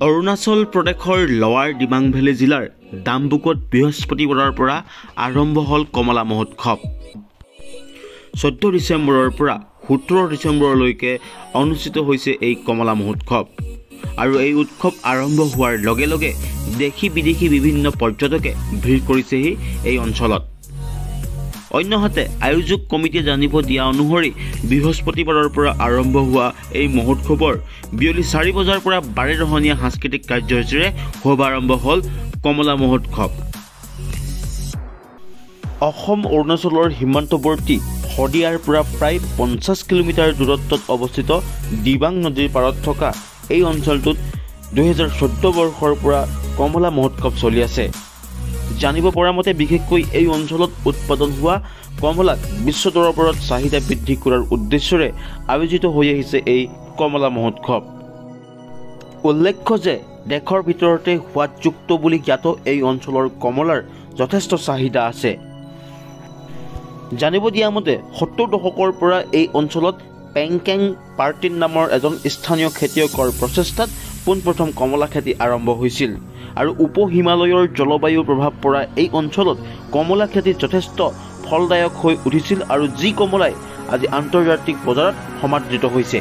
অৰুণাচল প্ৰদেশৰ lower ডিমাং valley জিলাৰ ডাম্বুকত বৃহস্পতিবাৰৰ পৰা আৰম্ভ হ'ল কমলা মহোৎসৱ। চৈধ্য ডিচেম্বৰৰ পৰা সোতৰ ডিচেম্বৰলৈকে অনুষ্ঠিত হৈছে এই কমলা মহোৎসৱ। আৰু এই উৎসৱ আৰম্ভ হোৱাৰ লগে লগে দেশী বিদেশী বিভিন্ন পৰ্যটকে ভিৰ কৰিছেহি এই অঞ্চলত। অন্যহাতে আয়োজক কমিটিয়ে জানিব দিয়া অনুসৰি বৃহস্পতিবাৰৰ পৰা আৰম্ভ হোৱা এই মহোৎসৱৰ বিয়লি চাৰি বজাৰ পৰা বাৰেৰহণীয়া সাংস্কৃতিক কাৰ্যসূচীৰে শুভাৰম্ভ হ'ল কমলা মহোৎসৱ অসম অৰুণাচলৰ সীমান্তৱৰ্তী শদিয়াৰ পৰা প্ৰায় পঞ্চাছ কিলোমিটাৰ দূৰত্বত অৱস্থিত দিবাং নদীৰ পাৰত থকা এই অঞ্চলটোত দুহেজাৰ চৈধ্য বৰ্ষৰ পৰা কমলা মহোৎসৱ চলি আছে। জানিব পৰা মতে বিশেষকৈ এই অঞ্চলত উৎপাদন হোৱা কমলাক বিশ্ব দৰবাৰত চাহিদা বৃদ্ধি কৰাৰ উদ্দেশ্যৰে আয়োজিত হৈ আহিছে এই কমলা মহোৎসৱ। উল্লেখ্য যে দেশৰ ভিতৰতে সোৱাদযুক্ত বুলি জ্ঞাত এই অঞ্চলৰ কমলাৰ যথেষ্ট চাহিদা আছে। জানিব দিয়া মতে সত্তৰ দশকৰ পৰা এই অঞ্চলত পেংকেং পাৰ্টিন নামৰ এজন স্থানীয় খেতিয়কৰ প্ৰচেষ্টাত পোনপ্ৰথম কমলা খেতি আৰম্ভ হৈছিল। আৰু উপ হিমালয়ৰ জলবায়ুৰ প্ৰভাৱ পৰা এই অঞ্চলত কমলা খেতি যথেষ্ট ফলদায়ক হৈ উঠিছিল আৰু যি কমলাই আজি আন্তৰ্জাতিক বজাৰত সমাদৃত হৈছে।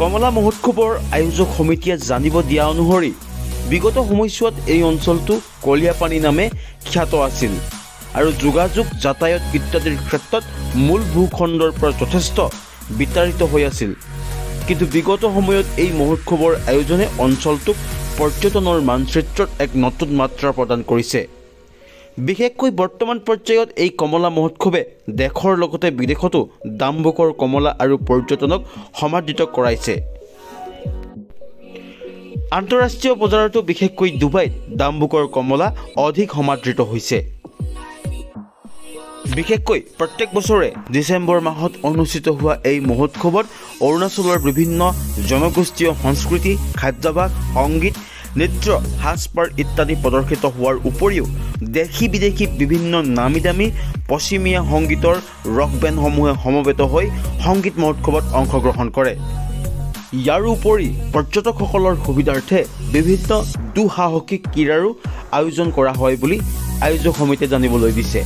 কমলা মহোৎসৱৰ আয়োজক সমিতিয়ে জানিব দিয়া অনুসৰি বিগত সময়ছোৱাত এই অঞ্চলটো কলীয়াপানী নামে খ্যাত আছিল আৰু যোগাযোগ যাতায়ত ইত্যাদিৰ ক্ষেত্ৰত মূল ভূখণ্ডৰ পৰা যথেষ্ট বিতাড়িত হৈ আছিল। কিন্তু বিগত সময়ত এই মহোৎসৱৰ আয়োজনে অঞ্চলটোক পৰ্যটনৰ মানচিত্ৰত এক নতুন মাত্ৰা প্ৰদান কৰিছে। বিশেষকৈ বৰ্তমান পৰ্যায়ত এই কমলা মহোৎসৱে দেশৰ লগতে বিদেশতো দাম্বকৰ কমলা আৰু পৰ্যটনক সমাদৃত কৰাইছে। আন্তঃৰাষ্ট্ৰীয় বজাৰতো বিশেষকৈ ডুবাইত দাম্বুকৰ কমলা অধিক সমাদৃত হৈছে। বিশেষকৈ প্ৰত্যেক বছৰে ডিচেম্বৰ মাহত অনুষ্ঠিত হোৱা এই মহোৎসৱত অৰুণাচলৰ বিভিন্ন জনগোষ্ঠীয় সংস্কৃতি খাদ্যাভাস সংগীত নৃত্য সাজপাৰ ইত্যাদি প্ৰদৰ্শিত হোৱাৰ উপৰিও দেশী বিদেশী বিভিন্ন নামী দামী পশ্চিমীয়া সংগীতৰ ৰক বেণ্ডসমূহে সমবেত হৈ সংগীত মহোৎসৱত অংশগ্ৰহণ কৰে। ইয়াৰ উপৰি পৰ্যটকসকলৰ সুবিধাৰ্থে বিভিন্ন দুঃসাহসিক ক্ৰীড়াৰো আয়োজন কৰা হয় বুলি আয়োজক সমিতিয়ে জানিবলৈ দিছে।